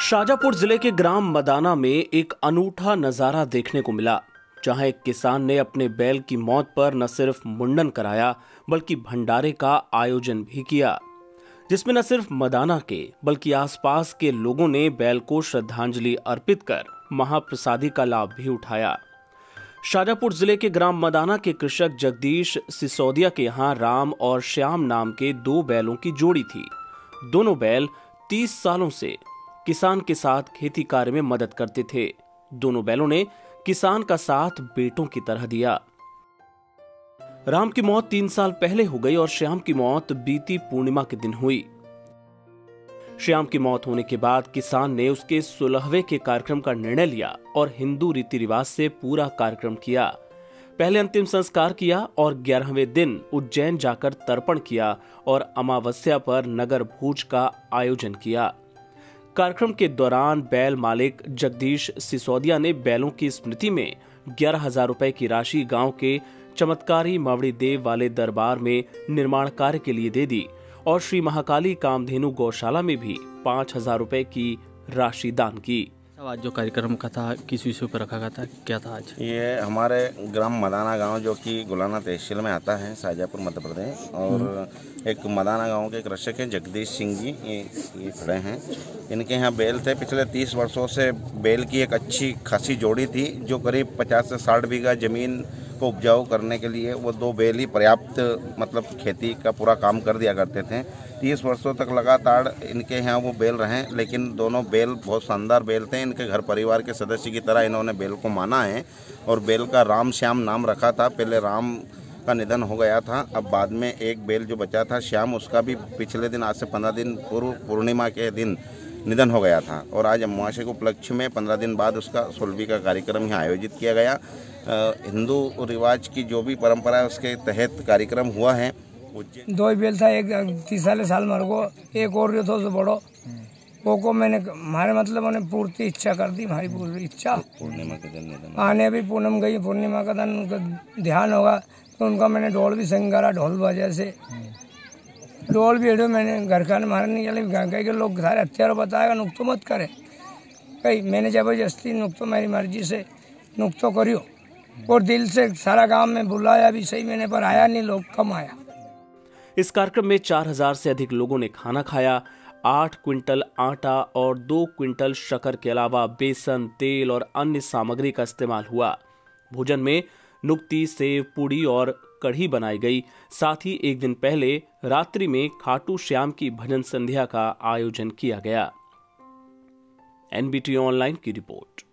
शाजापुर ज़िले के ग्राम मदाना में एक अनूठा नज़ारा देखने को मिला, जहाँ एक किसान ने अपने बैल की मौत पर न सिर्फ़ मुंडन कराया, बल्कि भंडारे का आयोजन भी किया। जिसमें न सिर्फ़ मदाना के, बल्कि आसपास के लोगों ने बैल को श्रद्धांजलि अर्पित कर महाप्रसादी का लाभ भी उठाया। शाजापुर ज़िले के ग्राम मदाना के कृषक जगदीश सिसोदिया के यहाँ राम और श्याम नाम के दो बैलों की जोड़ी थी। दोनों बैल तीस सालों से किसान के साथ खेती कार्य में मदद करते थे। दोनों बैलों ने किसान का साथ बेटों की तरह दिया। राम की मौत तीन साल पहले हो गई और श्याम की मौत बीती पूर्णिमा के दिन हुई। श्याम की मौत होने के बाद किसान ने उसके सुलहवे के कार्यक्रम का निर्णय लिया और हिंदू रीति रिवाज से पूरा कार्यक्रम किया। पहले अंतिम संस्कार किया और ग्यारहवें दिन उज्जैन जाकर तर्पण किया और अमावस्या पर नगर भोज का आयोजन किया। कार्यक्रम के दौरान बैल मालिक जगदीश सिसोदिया ने बैलों की स्मृति में ग्यारह हज़ार रूपए की राशि गाँव के चमत्कारी मावड़ी देव वाले दरबार में निर्माण कार्य के लिए दे दी और श्री महाकाली कामधेनु गौशाला में भी पाँच हज़ार रूपए की राशि दान की। आज जो कार्यक्रम का था किस विषय पर रखा गया था क्या था आज? ये हमारे ग्राम मदाना गाँव जो कि गुलाना तहसील में आता है शाहजहाँपुर मध्य प्रदेश। और हम्म। एक मदाना गाँव के कृषक हैं जगदीश सिंह जी ये ये खड़े हैं। इनके यहाँ बेल थे। पिछले तीस वर्षों से बेल की एक अच्छी खासी जोड़ी थी जो करीब पचास से साठ बीघा ज़मीन को उपजाऊ करने के लिए वो दो बेल ही पर्याप्त मतलब खेती का पूरा काम कर दिया करते थे। तीस वर्षों तक लगातार इनके यहाँ वो बेल रहे, लेकिन दोनों बेल बहुत शानदार बेल थे। इनके घर परिवार के सदस्य की तरह इन्होंने बेल को माना है और बेल का राम श्याम नाम रखा था। पहले राम का निधन हो गया था, अब बाद में एक बेल जो बचा था श्याम, उसका भी पिछले दिन, आज से पंद्रह दिन पूर्व पूर्णिमा के दिन निधन हो गया था। और आज अमावस्या के उपलक्ष्य में पंद्रह दिन बाद उसका सोलवी का कार्यक्रम यहाँ आयोजित किया गया। हिंदू रिवाज की जो भी परंपरा है उसके तहत कार्यक्रम हुआ है। दो ही बेल था एक तीस साल साल मर को एक और जो था बड़ो। वो को मैंने हमारे मतलब उन्हें पूर्ति इच्छा कर दी हमारी पूरी इच्छा। पूर्णिमा के दिन आने अभी पूनम गई पूर्णिमा का दिन उनका ध्यान होगा तो उनका मैंने ढोल भी संग करा ढोल बजे से। ढोल भी हेडो मैंने घर का मारे नहीं चले कहीं के लोग सारे हथियार बताएगा नुक तो मत करे। कहीं मैंने ज़बरदस्ती नुक तो मेरी मर्ज़ी से नुक तो करियो। और दिल से सारा गाँव में बुलाया भी, सही मैंने, पर आया नहीं, लोग कम आया। इस कार्यक्रम में 4000 से अधिक लोगों ने खाना खाया। आठ क्विंटल आटा और दो क्विंटल शकर के अलावा बेसन, तेल और अन्य सामग्री का इस्तेमाल हुआ। भोजन में नुक्ति, सेव, पूड़ी और कढ़ी बनाई गई। साथ ही एक दिन पहले रात्रि में खाटू श्याम की भजन संध्या का आयोजन किया गया। एनबीटी ऑनलाइन की रिपोर्ट।